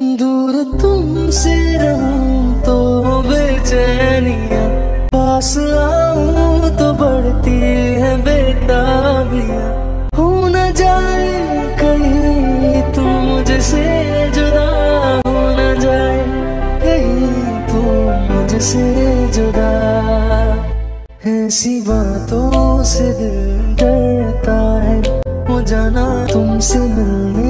दूर तुमसे रहूँ तो बेचैनिया, पास आऊँ तो बढ़ती है बेताबिया। हो न जाए कहीं तू मुझसे जुदा, हो न जाए कहीं तुम मुझसे जुदा। ऐसी बातों से दिल डरता है वो जाना तुमसे मिलने